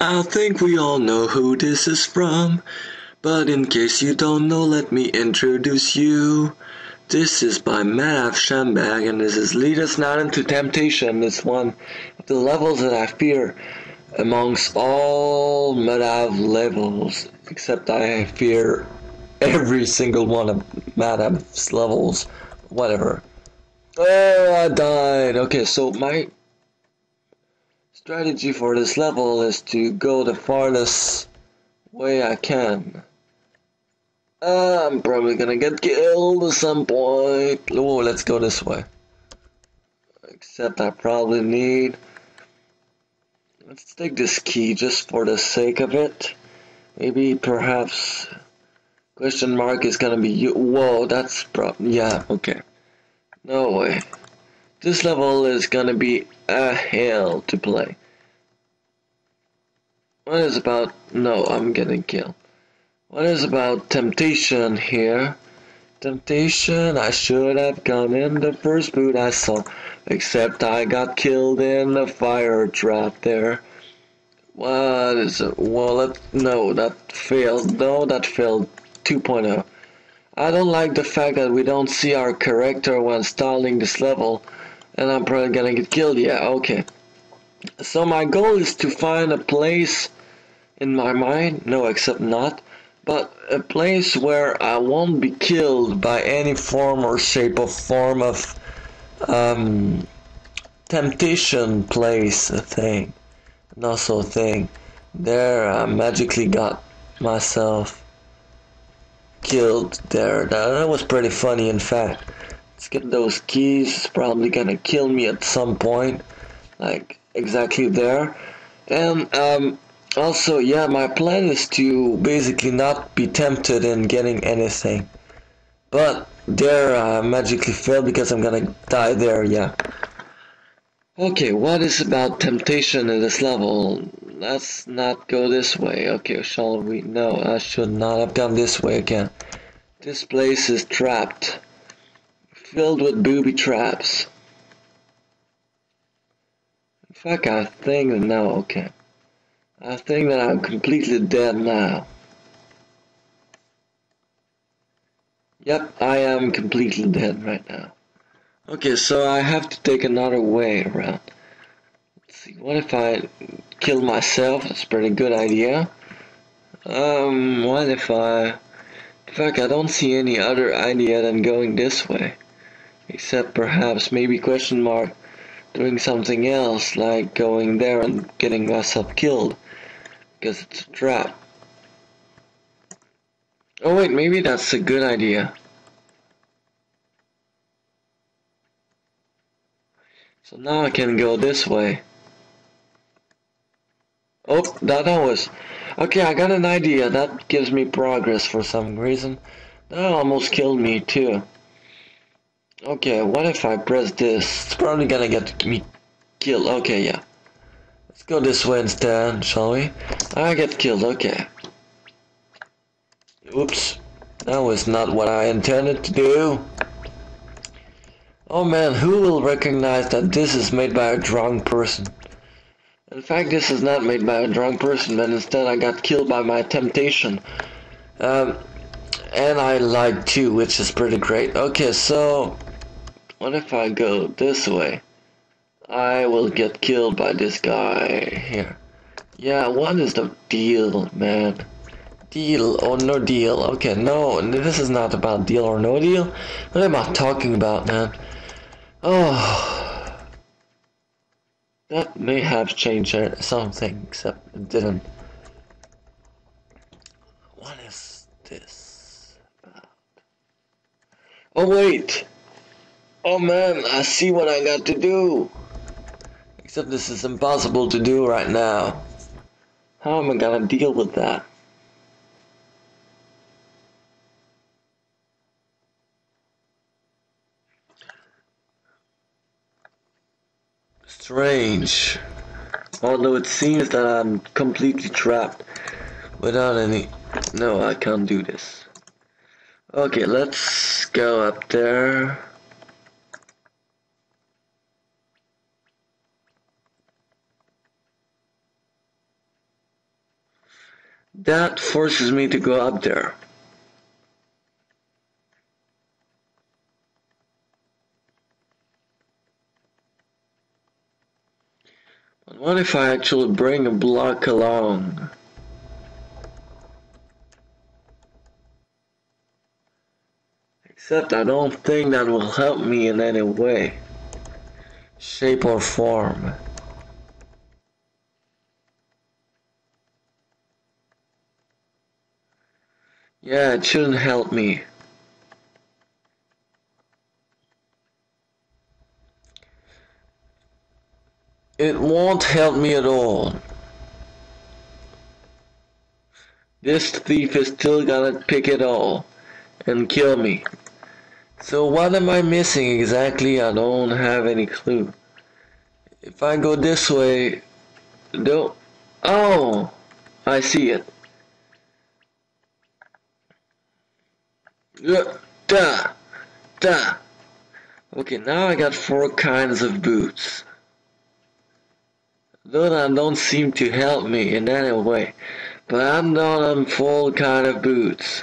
I think we all know who this is from. But in case you don't know, let me introduce you. This is by Madhav Shanbhag, and this is Lead Us Not Into Temptation. It's one of the levels that I fear amongst all Madhav levels, except I fear every single one of Madhav's levels. Whatever. Oh, I died. Okay, so my strategy for this level is to go the farthest way I can. Uh, I'm probably gonna get killed at some point. Oh, let's go this way. Except I probably need Let's take this key just for the sake of it. Maybe perhaps question mark is gonna be you. Whoa, that's prob. Yeah, okay. No way. This level is gonna be a hell to play. What is about. No, I'm getting killed. What is about temptation here? Temptation, I should have gone in the first boot I saw. Except I got killed in the fire trap there. What is it? Well, that, no, that failed. No, that failed 2.0. I don't like the fact that we don't see our character when stalling this level. And I'm probably gonna get killed. Yeah, okay. So my goal is to find a place in my mind. No, except not. But a place where I won't be killed by any form or shape or form of um, temptation place a thing and also thing there I magically got myself killed there that was pretty funny in fact let's get those keys it's probably gonna kill me at some point like exactly there and um, also yeah my plan is to basically not be tempted in getting anything but there I magically failed because I'm gonna die there, yeah. Okay, what is about temptation in this level? Let's not go this way. Okay, shall we? No, I should not have gone this way again. This place is trapped. Filled with booby traps. In fact, I think that now, okay. I think that I'm completely dead now. Yep, I am completely dead right now. Okay, so I have to take another way around. Let's see, what if I kill myself? That's a pretty good idea. Um, what if I... In fact, I don't see any other idea than going this way. Except perhaps maybe question mark doing something else like going there and getting myself killed. Because it's a trap. Oh wait, maybe that's a good idea. So now I can go this way. Oh, that was... Okay, I got an idea. That gives me progress for some reason. That almost killed me too. Okay, what if I press this? It's probably gonna get me killed. Okay, yeah. Let's go this way instead, shall we? I get killed, okay. Oops. That was not what I intended to do. Oh man, who will recognize that this is made by a drunk person? In fact, this is not made by a drunk person, but instead I got killed by my temptation. Um, and I lied too, which is pretty great. Okay, so what if I go this way? I will get killed by this guy here. Yeah, what is the deal, man? Deal or no deal? Okay, no, this is not about deal or no deal. What am I talking about, man? Oh, that may have changed something, except it didn't. What is this about? Oh, wait! Oh man, I see what I got to do! Except this is impossible to do right now. How am I gonna deal with that? strange. Although it seems that I'm completely trapped without any... No, I can't do this. Okay, let's go up there. That forces me to go up there. But what if I actually bring a block along? Except I don't think that will help me in any way, shape or form. Yeah, it shouldn't help me. It won't help me at all. This thief is still gonna pick it all and kill me. So what am I missing exactly? I don't have any clue. If I go this way, don't. Oh, I see it. Uh, da, da. Okay, now I got four kinds of boots. Though that don't seem to help me in any way, but I'm not on full kind of boots.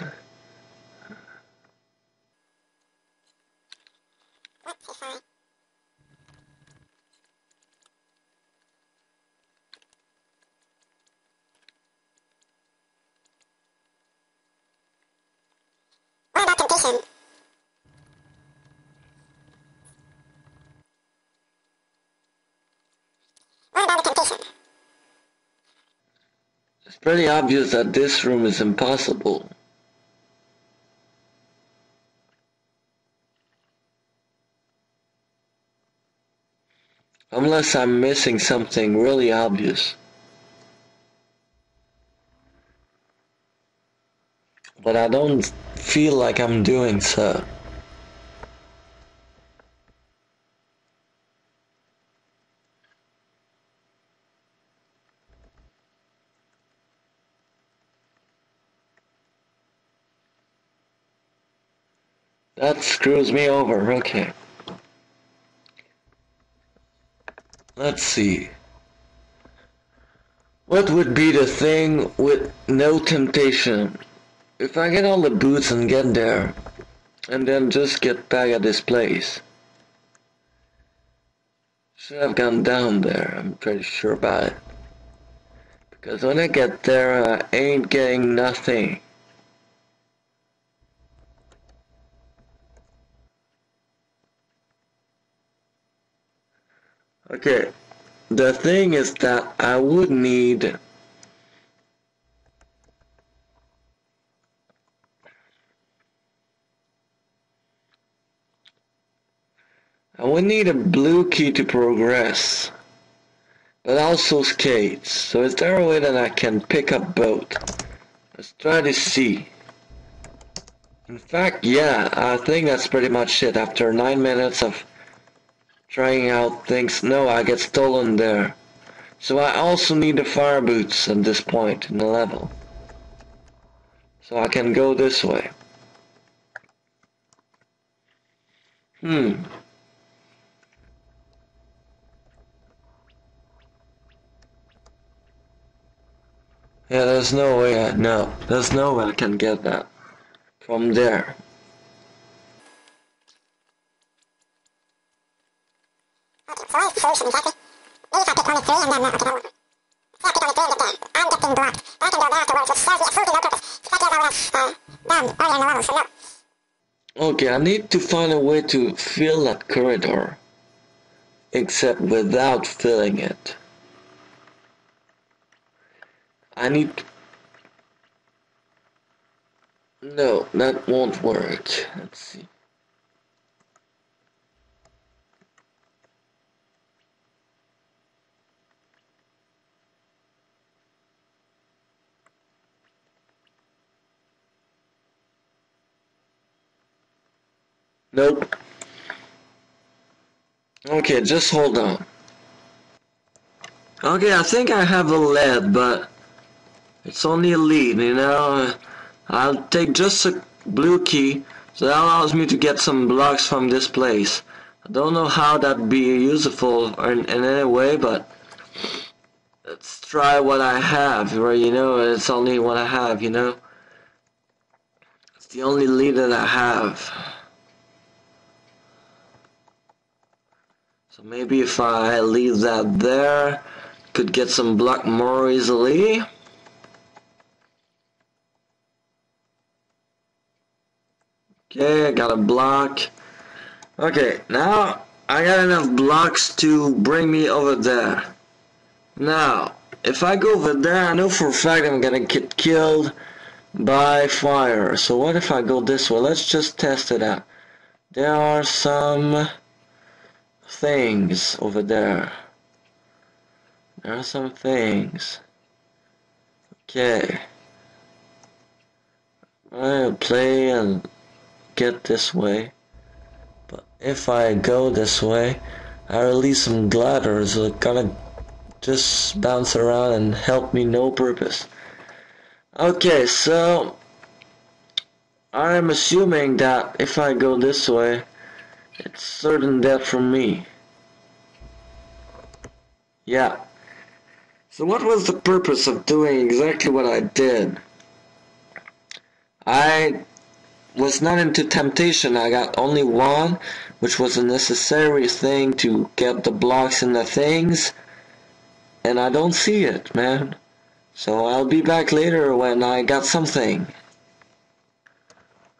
It's pretty obvious that this room is impossible. Unless I'm missing something really obvious. But I don't feel like I'm doing so. That screws me over, okay. Let's see. What would be the thing with no temptation? If I get all the boots and get there, and then just get back at this place. Should have gone down there, I'm pretty sure about it. Because when I get there, I ain't getting nothing. Okay, the thing is that I would need I would need a blue key to progress, but also skates. So is there a way that I can pick up both? Let's try to see. In fact, yeah, I think that's pretty much it. After 9 minutes of trying out things, no, I get stolen there. So I also need the fire boots at this point in the level. So I can go this way. Hmm. Yeah, there's no way I, no, there's no way I can get that from there. Okay, so I solution exactly. Maybe if I pick only three and then not, okay, won't. So I pick only three and get there. I'm getting blocked. I can go there afterwards, which serves me absolutely no purpose. Especially as I have uh, done earlier in the level, so no. Okay, I need to find a way to fill that corridor. Except without filling it. I need... No, that won't work. Let's see. Nope. Okay, just hold on. Okay, I think I have a lead, but it's only a lead, you know. I'll take just a blue key, so that allows me to get some blocks from this place. I don't know how that'd be useful in, in any way, but let's try. what I have, where you know it's only what I have, you know? It's the only lead that I have. Maybe if I leave that there, could get some block more easily. Okay, I got a block. Okay, now I got enough blocks to bring me over there. Now, if I go over there, I know for a fact I'm gonna get killed by fire. So what if I go this way? Let's just test it out. There are some things over there. There are some things. Okay. I'll play and get this way. But if I go this way, I release some gliders that gonna just bounce around and help me no purpose. Okay, so I'm assuming that if I go this way, it's certain death for me. Yeah. So what was the purpose of doing exactly what I did? I was not into temptation. I got only one, which was a necessary thing to get the blocks and the things. And I don't see it, man. So I'll be back later when I got something.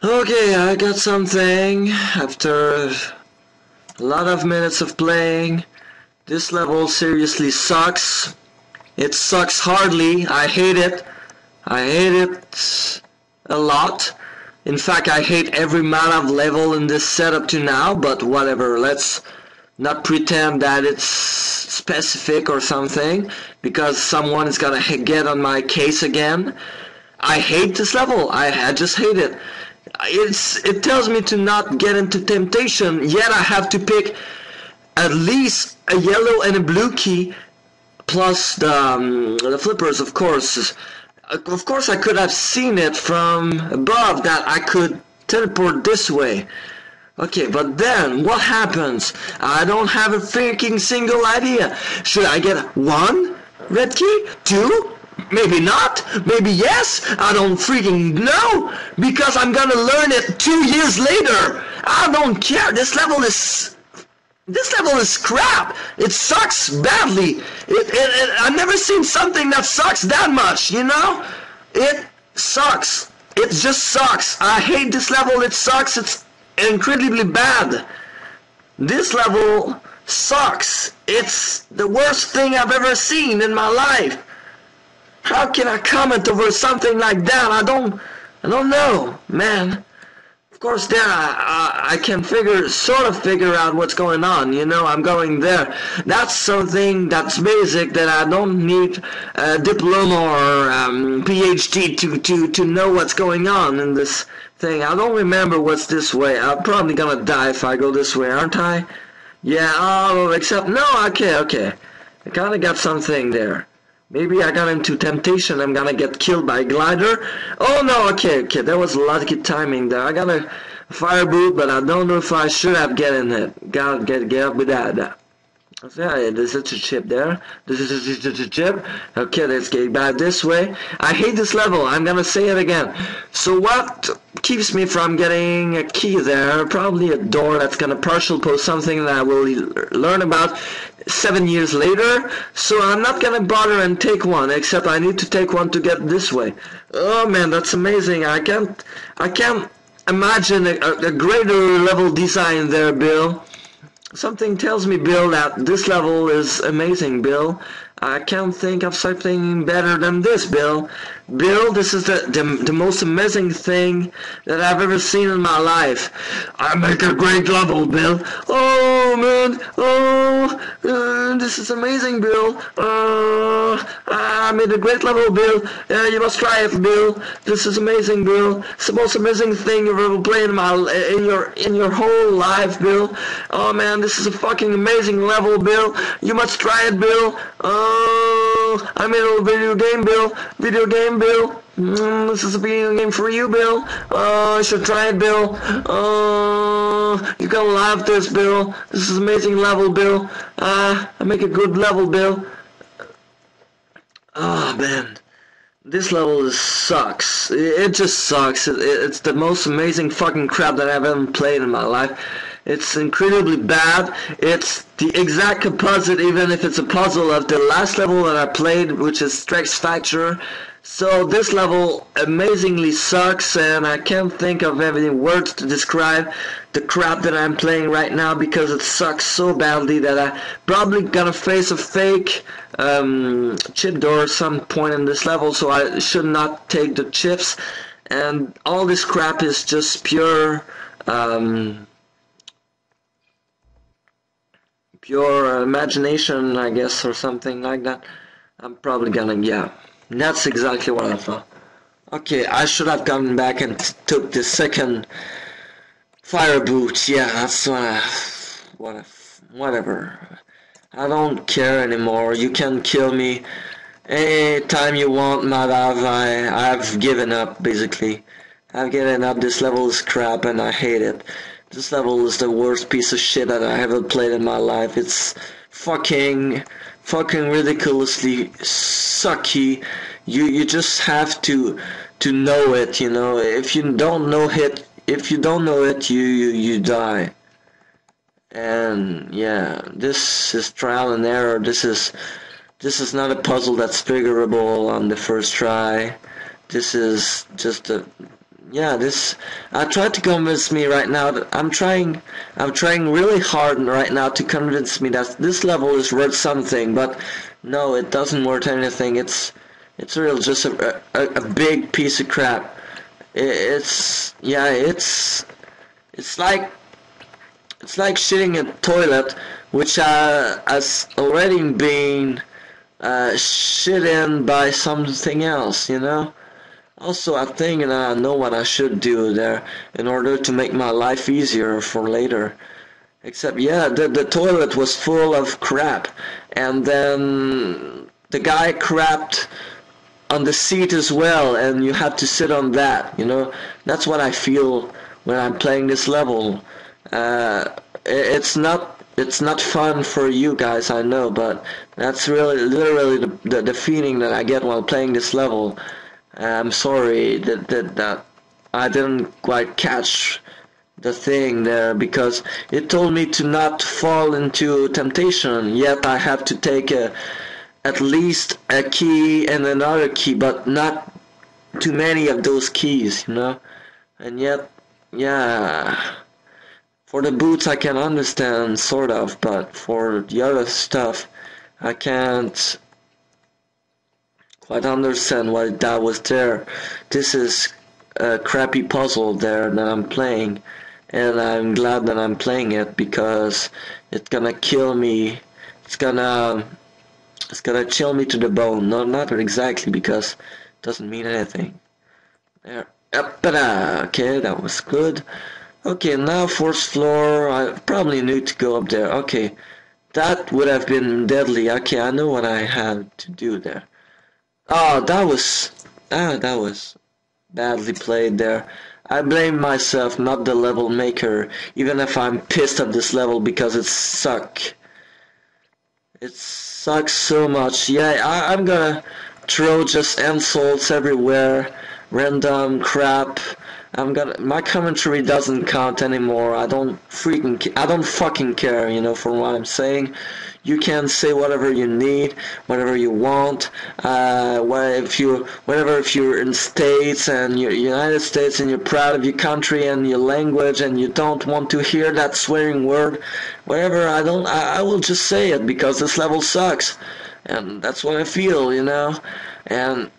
Okay, I got something after a lot of minutes of playing. This level seriously sucks. It sucks hardly. I hate it. I hate it a lot. In fact, I hate every Madhav level in this setup to now, but whatever, let's not pretend that it's specific or something, because someone is gonna get on my case again. I hate this level, I, I just hate it. It's, it tells me to not get into temptation, yet I have to pick at least a yellow and a blue key, plus the, um, the flippers, of course, of course I could have seen it from above that I could teleport this way. Okay, but then what happens? I don't have a freaking single idea. Should I get one red key? Two? Maybe not. Maybe yes. I don't freaking know. Because I'm gonna learn it two years later. I don't care. This level is this level is crap. It sucks badly. It, it, it, I've never seen something that sucks that much, you know? It sucks. It just sucks. I hate this level. It sucks. It's incredibly bad. This level sucks. It's the worst thing I've ever seen in my life. How can I comment over something like that? I don't, I don't know, man. Of course there I, I, I, can figure sort of figure out what's going on you know I'm going there. That's something that's basic that I don't need a diploma or um, PhD to, to, to know what's going on in this thing. I don't remember what's this way. I'm probably gonna die if I go this way aren't I? Yeah oh except no okay okay. I kinda got something there Maybe I got into temptation. I'm gonna get killed by a glider. Oh no, okay, okay. That was lucky timing there. I got a fire boot, but I don't know if I should have gotten it. Gotta get get up with that. Yeah, uh, there's a chip there. This is a chip. Okay, let's get back this way. I hate this level. I'm gonna say it again. So what keeps me from getting a key there? Probably a door that's gonna partial post something that I will learn about seven years later. So I'm not gonna bother and take one, except I need to take one to get this way. Oh man, that's amazing. I can't, I can't imagine a, a greater level design there, Bill. Something tells me, Bill, that this level is amazing, Bill. I can't think of something better than this, Bill. Bill, this is the, the, the most amazing thing that I've ever seen in my life. I make a great level, Bill. Oh, man. Oh, uh, this is amazing, Bill. Uh, I made a great level, Bill. Uh, you must try it, Bill. This is amazing, Bill. It's the most amazing thing you've ever played in, my, in, your, in your whole life, Bill. Oh, man, this is a fucking amazing level, Bill. You must try it, Bill. Oh, I made a video game, Bill. Video game Bill. Mm, this is a video game for you, Bill. Oh, I should try it, Bill. Oh, you're gonna love this, Bill. This is amazing level, Bill. Ah, uh, I make a good level, Bill. Oh man, this level sucks. It, just sucks. It, it's the most amazing fucking crap that I've ever played in my life. It's incredibly bad. It's the exact composite, even if it's a puzzle of the last level that I played, which is Strax Factor. So this level amazingly sucks and I can't think of any words to describe the crap that I'm playing right now because it sucks so badly that I probably gonna face a fake um, chip door some point in this level so I should not take the chips and all this crap is just pure um, pure imagination I guess or something like that. I'm probably gonna yeah that's exactly what I thought. Okay, I should have gone back and took the second fire boot. Yeah, that's what I, what I, whatever. I don't care anymore. You can kill me anytime you want, Madhav. I, I've given up, basically. I've given up. This level is crap and I hate it. This level is the worst piece of shit that I ever played in my life. It's fucking fucking ridiculously sucky. You you just have to to know it, you know. If you don't know it, if you don't know it, you you, you die. And yeah, this is trial and error. This is this is not a puzzle that's figurable on the first try. This is just a yeah, this I tried to convince me right now that I'm trying I'm trying really hard right now to convince me that this level is worth something, but no, it doesn't worth anything. It's it's real just a, a, a big piece of crap. It's yeah, it's it's like it's like shitting a toilet which uh, has already been uh, shit in by something else, you know? Also, I think and I know what I should do there in order to make my life easier for later. Except, yeah, the, the toilet was full of crap. And then the guy crapped on the seat as well, and you had to sit on that, you know? That's what I feel when I'm playing this level. Uh, it's not it's not fun for you guys, I know, but that's really literally the, the, the feeling that I get while playing this level. I'm sorry that, that, that I didn't quite catch the thing there because it told me to not fall into temptation. Yet I have to take a at least a key and another key but not too many of those keys you know? And yet yeah for the boots I can understand sort of but for the other stuff I can't quite understand why that was there. This is a crappy puzzle there that I'm playing and I'm glad that I'm playing it because it's gonna kill me. It's gonna it's gonna chill me to the bone. No, not exactly because it doesn't mean anything. There. Okay, that was good. Okay, now fourth floor. I probably need to go up there. Okay, that would have been deadly. Okay, I know what I had to do there. Oh, that was ah, that was badly played there. I blame myself, not the level maker, even if I'm pissed at this level because it suck. It sucks so much. Yeah, I, I'm gonna throw just insults everywhere, random crap. I'm gonna my commentary doesn't count anymore. I don't freaking I don't fucking care, you know, for what I'm saying you can say whatever you need, whatever you want. Uh, if you, whatever, if you're in states and you're United States and you're proud of your country and your language and you don't want to hear that swearing word, whatever, I don't, I, I will just say it because this level sucks, and that's what I feel, you know, and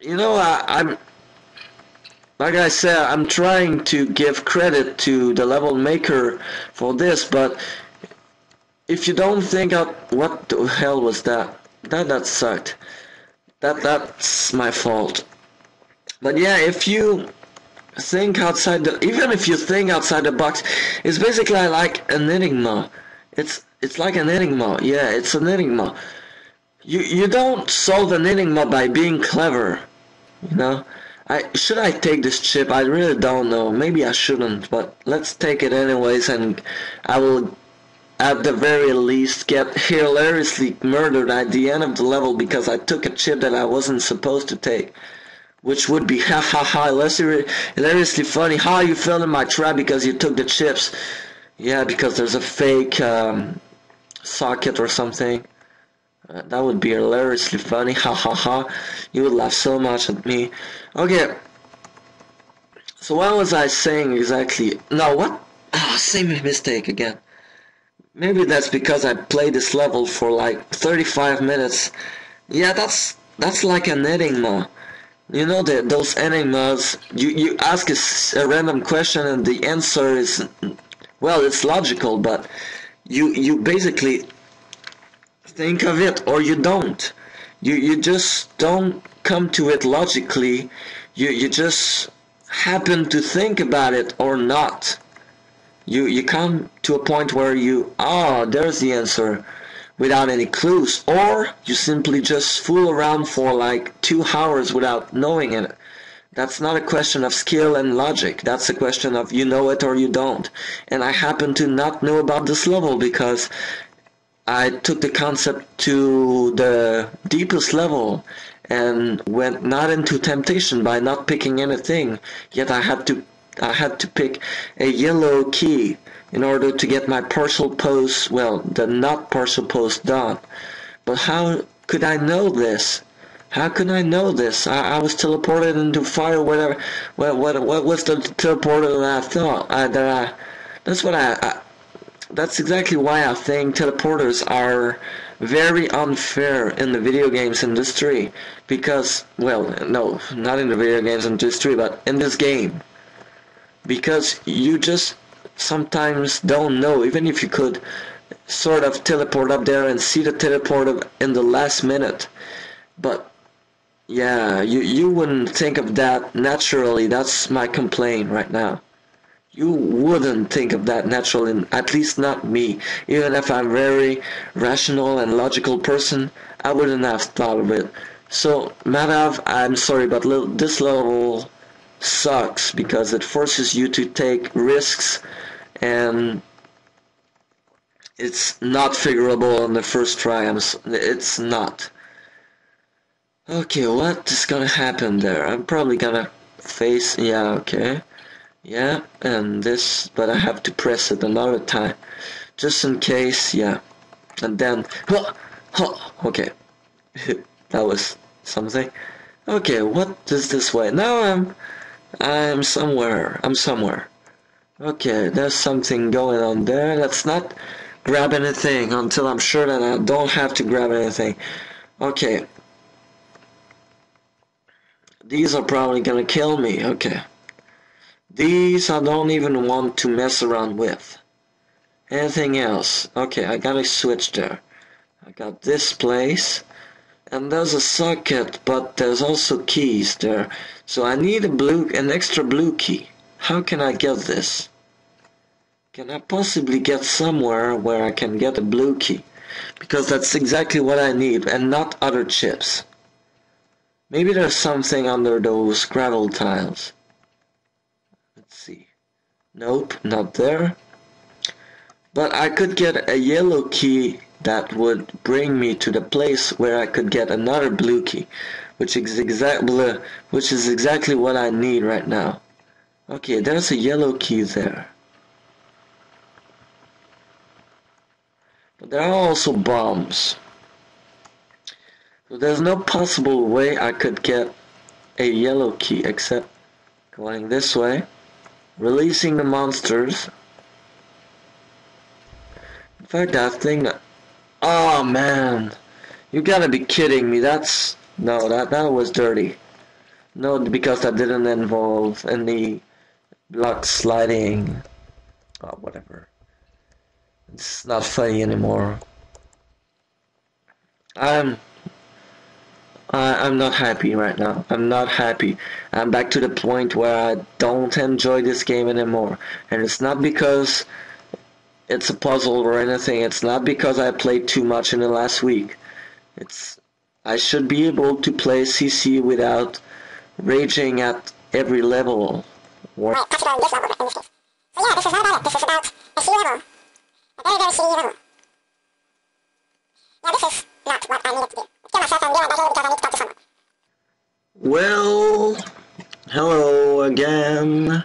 you know, I, I'm like I said, I'm trying to give credit to the level maker for this, but if you don't think out what the hell was that that that sucked. That that's my fault. But yeah if you think outside the even if you think outside the box it's basically like an enigma. It's it's like an enigma. Yeah it's an enigma. You you don't solve an enigma by being clever you know I should I take this chip I really don't know maybe I shouldn't but let's take it anyways and I will at the very least get hilariously murdered at the end of the level because I took a chip that I wasn't supposed to take. Which would be ha ha ha hilariously funny. How you fell in my trap because you took the chips. Yeah, because there's a fake um, socket or something. Uh, that would be hilariously funny. Ha ha ha. You would laugh so much at me. Okay. So what was I saying exactly? No, what? Ah, same mistake again. Maybe that's because I played this level for like 35 minutes. Yeah, that's that's like an enigma. You know that those enigmas, you, you ask a, a random question and the answer is, well, it's logical, but you you basically think of it or you don't. You you just don't come to it logically. You you just happen to think about it or not. You you come to a point where you ah oh, there's the answer without any clues or you simply just fool around for like 2 hours without knowing it. That's not a question of skill and logic. That's a question of you know it or you don't. And I happen to not know about this level because I took the concept to the deepest level and went not into temptation by not picking anything. Yet I had to I had to pick a yellow key in order to get my partial post, well, the not partial post done. But how could I know this? How could I know this? I, I was teleported into fire, whatever. What, what, what was the teleporter that I thought? I, that I, that's what I, I, that's exactly why I think teleporters are very unfair in the video games industry. Because, well, no, not in the video games industry, but in this game. Because you just sometimes don't know even if you could sort of teleport up there and see the teleport in the last minute. But yeah you you wouldn't think of that naturally. That's my complaint right now you wouldn't think of that naturally at least not me even if i'm very rational and logical person i wouldn't have thought of it so Madhav, i'm sorry but this level sucks because it forces you to take risks and it's not figurable on the first try. it's not. Okay, what is gonna happen there? I'm probably gonna face, yeah, okay. Yeah, and this, but I have to press it another time. Just in case, yeah. And then, huh, huh, okay. that was something. Okay, what is this way? Now I'm I'm somewhere. I'm somewhere. Okay, there's something going on there. Let's not grab anything until I'm sure that I don't have to grab anything. Okay. These are probably gonna kill me. Okay. These I don't even want to mess around with. Anything else? Okay, I got a switch there. I got this place. And there's a socket, but there's also keys there. So I need a blue, an extra blue key. How can I get this? Can I possibly get somewhere where I can get a blue key? Because that's exactly what I need and not other chips. Maybe there's something under those gravel tiles. Let's see. Nope, not there. But I could get a yellow key that would bring me to the place where I could get another blue key, which is exactly which is exactly what I need right now. Okay, there's a yellow key there. But there are also bombs. So there's no possible way I could get a yellow key except going this way, releasing the monsters. In fact, that thing Oh man, you gotta be kidding me. That's no, that that was dirty. No, because that didn't involve any block sliding. Oh, whatever. It's not funny anymore. I'm I, I'm not happy right now. I'm not happy. I'm back to the point where I don't enjoy this game anymore. And it's not because it's a puzzle or anything. It's not because I played too much in the last week. It's I should be able to play CC without raging at every level. Right, touch it on this level in this case. So yeah, this is not about it. This is about a C level. A very, very shitty level. Now this is not what I needed to do. Well, hello again.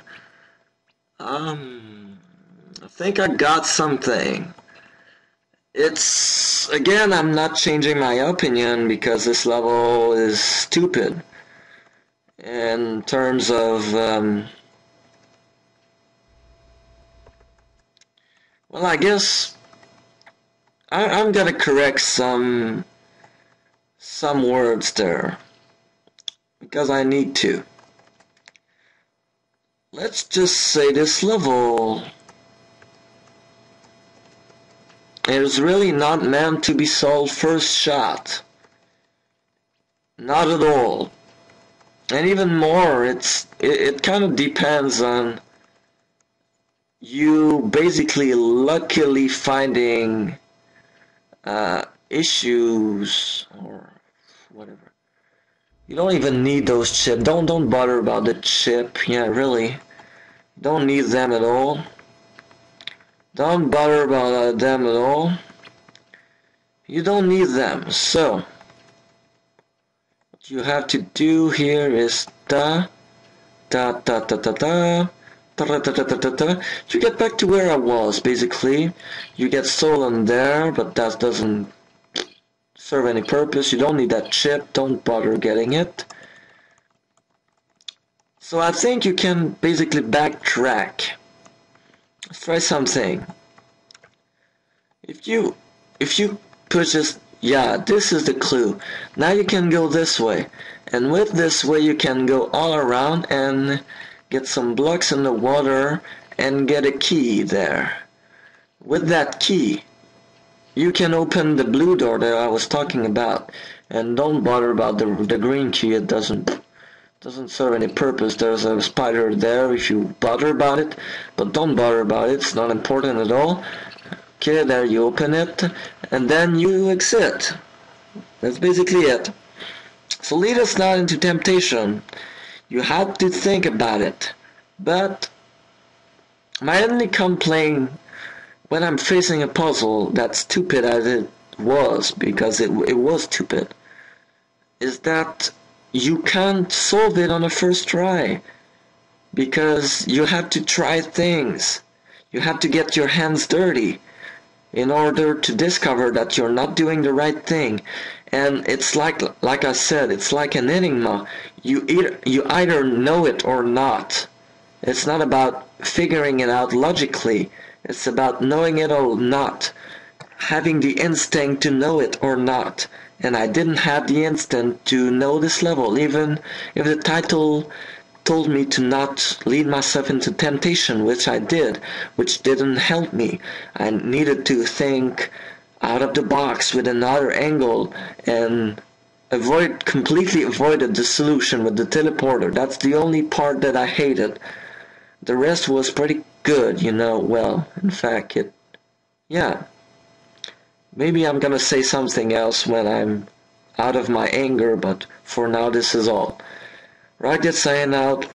Um, I think I got something. It's, again, I'm not changing my opinion because this level is stupid. In terms of, um, well, I guess I, I'm gonna correct some some words there because I need to. Let's just say this level is really not meant to be solved first shot. Not at all. And even more, it's it, it kind of depends on you basically luckily finding uh, issues or whatever. You don't even need those chips. Don't don't bother about the chip. Yeah, really. Don't need them at all. Don't bother about uh, them at all. You don't need them. So what you have to do here is da da da da da da. Da, da, da. You get back to where I was, basically. You get stolen there, but that doesn't serve any purpose. You don't need that chip. Don't bother getting it. So I think you can basically backtrack. Let's try something. If you if you push this yeah, this is the clue. Now you can go this way. And with this way you can go all around and get some blocks in the water and get a key there. With that key, you can open the blue door that I was talking about and don't bother about the, the green key. It doesn't doesn't serve any purpose. There's a spider there if you bother about it but don't bother about it. It's not important at all. Okay there you open it and then you exit. That's basically it. So lead us not into temptation. You have to think about it. But my only complaint when I'm facing a puzzle that's stupid as it was, because it, it was stupid, is that you can't solve it on the first try. Because you have to try things. You have to get your hands dirty in order to discover that you're not doing the right thing. And it's like, like I said, it's like an enigma. You either, you either know it or not. It's not about figuring it out logically. It's about knowing it or not, having the instinct to know it or not. And I didn't have the instinct to know this level, even if the title told me to not lead myself into temptation, which I did, which didn't help me. I needed to think out of the box with another angle and avoid completely avoided the solution with the teleporter. That's the only part that I hated. The rest was pretty good, you know, well, in fact, it, yeah. Maybe I'm gonna say something else when I'm out of my anger, but for now this is all. Right, saying out.